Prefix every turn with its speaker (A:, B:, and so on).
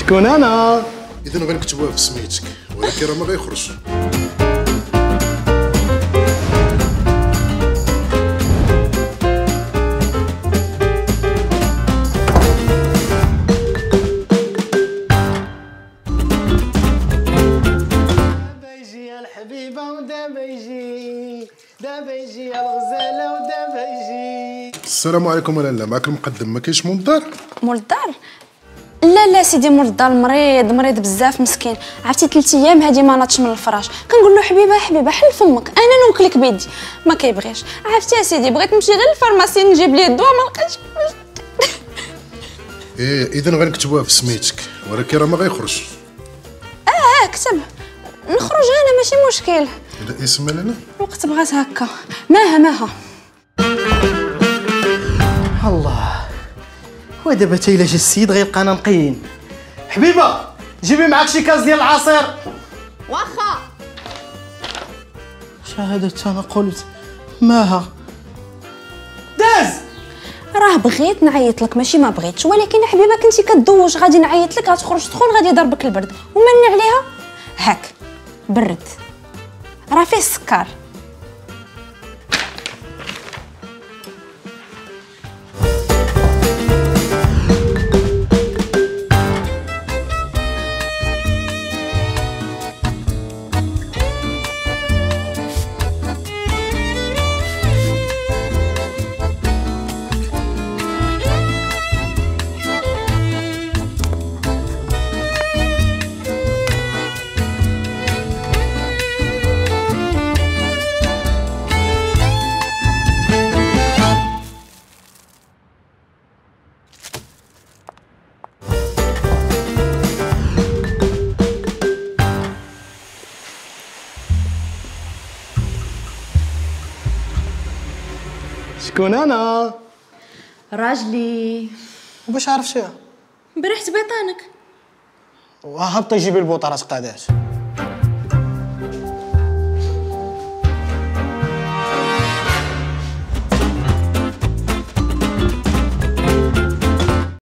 A: شكون أنا؟
B: إذا غنكتبوها في سميتك ولكن راه ما غيخرجش.
A: دابا يجي يا الحبيبة ودابا يجي دابا يجي الغزالة ودابا يجي.
B: السلام عليكم لاله معك المقدم ما كاينش مول الدار
C: مول الدار لا لا سيدي مول الدار مريض مريض بزاف مسكين. عرفتي ثلاث أيام هادي ما ناضش من الفراش. كنقول له حبيبة حبيبة حل فمك. أنا نوكلك بيدي. ما كيبغيش. عرفتي يا سيدي بغيت نمشي غير للفارماسي نجيب ليه الدواء ما لقيتش.
B: إيه إذا غنكتبوها في سميتك ولكن راه ما غيخرجش.
C: آه كتب نخرج أنا ماشي مشكل.
B: إذا اسم لنا؟
C: الوقت بغات هكا. ماها ماها.
A: الله. ودابا تا الا جا السيد غيلقانا نقيين. حبيبة جيبي معاك شي كاس ديال العصير.
C: واخا.
A: شهادة أنا قلت ماها؟ داز!
C: راه بغيت نعيط لك ماشي ما بغيتش ولكن حبيبة كنتي كدوش غادي نعيط لك غتخرج تدخل غادي يضربك البرد. ومن عليها هاك برد. راه فيه السكر.
A: شكون أنا
C: راجلي.
A: وباش عارف شيها
C: بريحة بيطانك.
A: وهبطي جيبي البوطة راه تقعدات